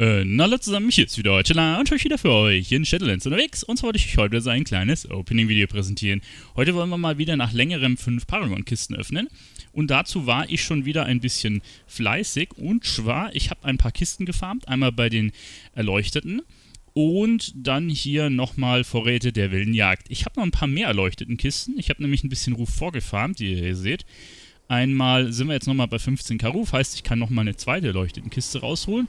Äh, na alle zusammen, hier ist wieder heute und euch wieder für euch in Shadowlands unterwegs. Und zwar wollte ich euch heute so ein kleines Opening-Video präsentieren. Heute wollen wir mal wieder nach längerem 5 Paragon-Kisten öffnen. Und dazu war ich schon wieder ein bisschen fleißig. Und zwar, ich habe ein paar Kisten gefarmt, einmal bei den Erleuchteten. Und dann hier nochmal Vorräte der wilden Jagd. Ich habe noch ein paar mehr erleuchteten Kisten, ich habe nämlich ein bisschen Ruf vorgefarmt, wie ihr hier seht. Einmal sind wir jetzt nochmal bei 15 Ruf, heißt ich kann nochmal eine zweite erleuchteten Kiste rausholen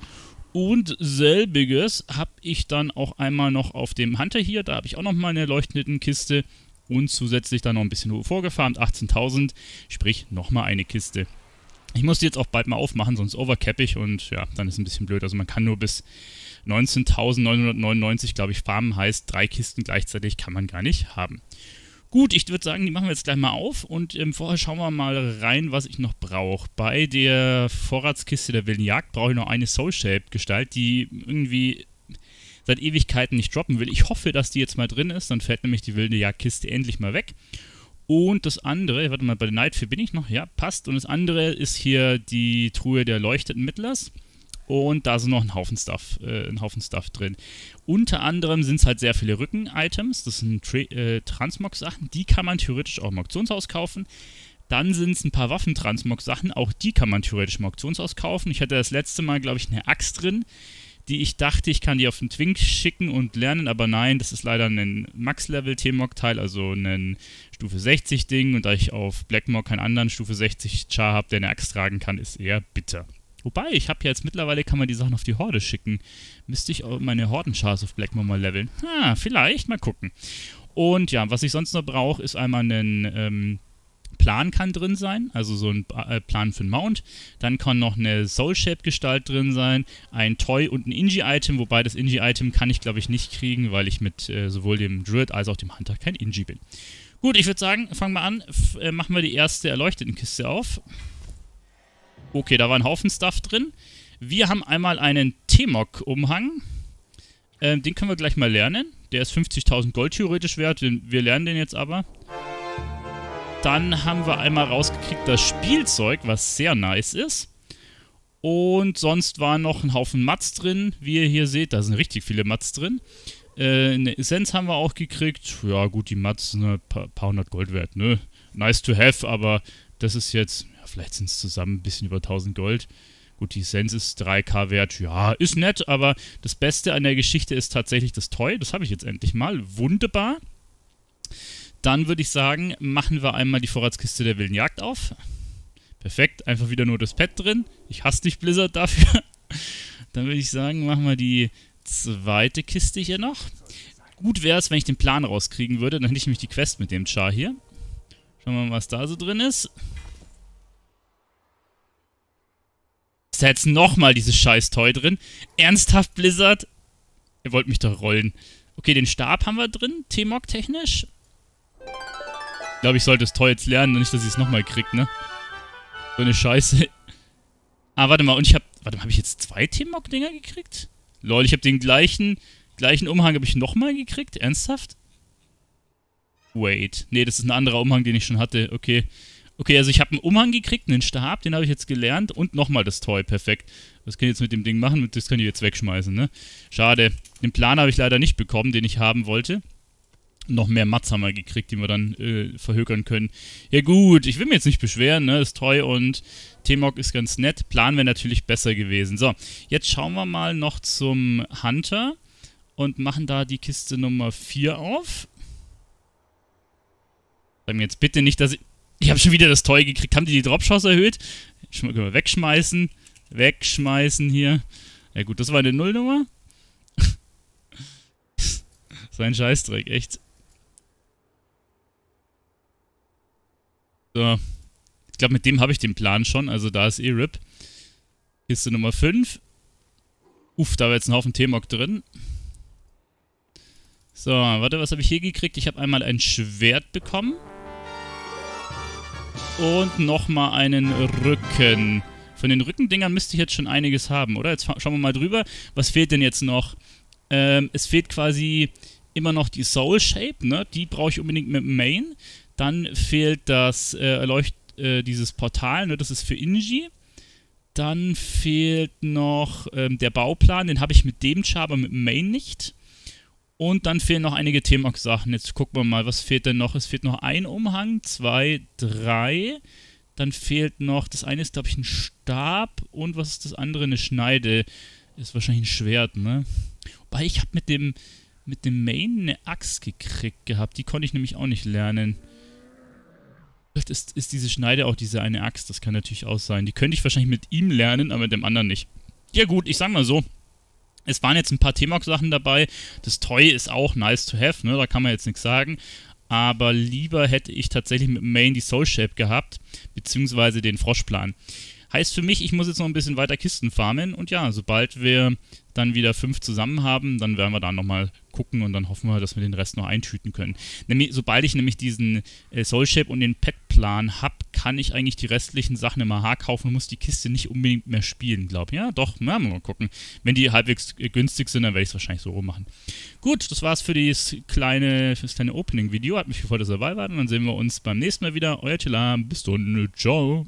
und selbiges habe ich dann auch einmal noch auf dem Hunter hier. Da habe ich auch noch mal eine leuchtenden Kiste. Und zusätzlich dann noch ein bisschen vorgefarmt. 18.000, sprich nochmal eine Kiste. Ich muss die jetzt auch bald mal aufmachen, sonst overcap ich und ja, dann ist es ein bisschen blöd. Also man kann nur bis 19.999, glaube ich, farmen. Heißt, drei Kisten gleichzeitig kann man gar nicht haben. Gut, ich würde sagen, die machen wir jetzt gleich mal auf und ähm, vorher schauen wir mal rein, was ich noch brauche. Bei der Vorratskiste der wilden Jagd brauche ich noch eine Soul-Shaped-Gestalt, die irgendwie seit Ewigkeiten nicht droppen will. Ich hoffe, dass die jetzt mal drin ist, dann fällt nämlich die wilde Jagdkiste endlich mal weg. Und das andere, warte mal, bei der Nightfear bin ich noch, ja, passt. Und das andere ist hier die Truhe der leuchteten Mittlers. Und da sind noch ein Haufen Stuff, äh, ein Haufen Stuff drin. Unter anderem sind es halt sehr viele Rücken-Items. Das sind äh, Transmog-Sachen. Die kann man theoretisch auch im Auktionshaus kaufen. Dann sind es ein paar Waffentransmog-Sachen. Auch die kann man theoretisch im Auktionshaus kaufen. Ich hatte das letzte Mal, glaube ich, eine Axt drin, die ich dachte, ich kann die auf den Twink schicken und lernen. Aber nein, das ist leider ein Max-Level-T-Mog-Teil, also ein Stufe 60-Ding. Und da ich auf Blackmog keinen anderen Stufe 60-Char habe, der eine Axt tragen kann, ist eher bitter. Wobei, ich habe ja jetzt mittlerweile, kann man die Sachen auf die Horde schicken. Müsste ich auch meine Hordenchars auf Blackmore mal leveln. Ha, vielleicht, mal gucken. Und ja, was ich sonst noch brauche, ist einmal einen ähm, Plan kann drin sein, also so ein äh, Plan für einen Mount. Dann kann noch eine Soul-Shape-Gestalt drin sein, ein Toy und ein Inji-Item, wobei das Inji-Item kann ich, glaube ich, nicht kriegen, weil ich mit äh, sowohl dem Druid als auch dem Hunter kein Inji bin. Gut, ich würde sagen, fangen wir an, äh, machen wir die erste erleuchteten Kiste auf. Okay, da war ein Haufen Stuff drin. Wir haben einmal einen T-Mog-Umhang. Ähm, den können wir gleich mal lernen. Der ist 50.000 Gold theoretisch wert. Wir lernen den jetzt aber. Dann haben wir einmal rausgekriegt das Spielzeug, was sehr nice ist. Und sonst war noch ein Haufen Mats drin, wie ihr hier seht. Da sind richtig viele Mats drin. Äh, eine Essenz haben wir auch gekriegt. Ja gut, die Mats sind ein paar, paar hundert Gold wert, ne? Nice to have, aber das ist jetzt vielleicht sind es zusammen ein bisschen über 1000 Gold. Gut, die Sense ist 3k wert. Ja, ist nett, aber das Beste an der Geschichte ist tatsächlich das Toy. Das habe ich jetzt endlich mal. Wunderbar. Dann würde ich sagen, machen wir einmal die Vorratskiste der wilden Jagd auf. Perfekt, einfach wieder nur das Pad drin. Ich hasse dich, Blizzard, dafür. Dann würde ich sagen, machen wir die zweite Kiste hier noch. Gut wäre es, wenn ich den Plan rauskriegen würde. Dann hätte ich nämlich die Quest mit dem Char hier. Schauen wir mal, was da so drin ist. Ist da jetzt nochmal dieses scheiß Toy drin? Ernsthaft, Blizzard? Ihr wollt mich doch rollen. Okay, den Stab haben wir drin, T-Mog technisch. Ich glaube, ich sollte das Toy jetzt lernen, nicht, dass ich es nochmal krieg, ne? So eine Scheiße. Ah, warte mal, und ich hab... Warte mal, habe ich jetzt zwei T-Mog-Dinger gekriegt? Lol, ich habe den gleichen, gleichen Umhang habe ich nochmal gekriegt? Ernsthaft? Wait. Nee, das ist ein anderer Umhang, den ich schon hatte. Okay. Okay, also ich habe einen Umhang gekriegt, einen Stab, den habe ich jetzt gelernt und nochmal das Toy, perfekt. Was kann ich jetzt mit dem Ding machen? Das kann ich jetzt wegschmeißen, ne? Schade. Den Plan habe ich leider nicht bekommen, den ich haben wollte. Noch mehr Mats haben wir gekriegt, die wir dann äh, verhökern können. Ja gut, ich will mir jetzt nicht beschweren, ne? Das Toy und T-Mog ist ganz nett. Plan wäre natürlich besser gewesen. So, jetzt schauen wir mal noch zum Hunter und machen da die Kiste Nummer 4 auf. Sag mir jetzt bitte nicht, dass ich... Ich habe schon wieder das Toy gekriegt. Haben die die Dropshots erhöht? Schon mal wegschmeißen. Wegschmeißen hier. Ja gut, das war eine Nullnummer. so ein Scheißdreck, echt. So. Ich glaube, mit dem habe ich den Plan schon. Also da ist eh RIP. Kiste Nummer 5. Uff, da war jetzt ein Haufen T-Mog drin. So, warte, was habe ich hier gekriegt? Ich habe einmal ein Schwert bekommen. Und nochmal einen Rücken. Von den Rückendingern müsste ich jetzt schon einiges haben, oder? Jetzt schauen wir mal drüber. Was fehlt denn jetzt noch? Ähm, es fehlt quasi immer noch die Soul Shape, ne? Die brauche ich unbedingt mit Main. Dann fehlt das äh, Erleucht, äh, dieses Portal, ne? Das ist für Inji. dann fehlt noch ähm, der Bauplan, den habe ich mit dem Char, aber mit Main nicht. Und dann fehlen noch einige T-Mox-Sachen. Jetzt gucken wir mal, was fehlt denn noch? Es fehlt noch ein Umhang, zwei, drei. Dann fehlt noch, das eine ist, glaube ich, ein Stab. Und was ist das andere? Eine Schneide. Ist wahrscheinlich ein Schwert, ne? Wobei ich habe mit dem, mit dem Main eine Axt gekriegt gehabt. Die konnte ich nämlich auch nicht lernen. Vielleicht ist, ist diese Schneide auch diese eine Axt. Das kann natürlich auch sein. Die könnte ich wahrscheinlich mit ihm lernen, aber mit dem anderen nicht. Ja gut, ich sag mal so. Es waren jetzt ein paar T-Mox-Sachen dabei. Das Toy ist auch nice to have, ne? Da kann man jetzt nichts sagen. Aber lieber hätte ich tatsächlich mit Main die Soul Shape gehabt, beziehungsweise den Froschplan. Heißt für mich, ich muss jetzt noch ein bisschen weiter Kisten farmen und ja, sobald wir dann wieder fünf zusammen haben, dann werden wir da nochmal gucken und dann hoffen wir, dass wir den Rest noch eintüten können. Nämlich, sobald ich nämlich diesen äh, Soul Shape und den Pet-Plan habe, kann ich eigentlich die restlichen Sachen im AH kaufen und muss die Kiste nicht unbedingt mehr spielen, glaube ich. Ja, doch, na, mal gucken. Wenn die halbwegs äh, günstig sind, dann werde ich es wahrscheinlich so rummachen. Gut, das war's für, dieses kleine, für das kleine Opening-Video. Hat mich gefreut, dass ihr dabei wart und dann sehen wir uns beim nächsten Mal wieder. Euer Tila, bis dann, ciao.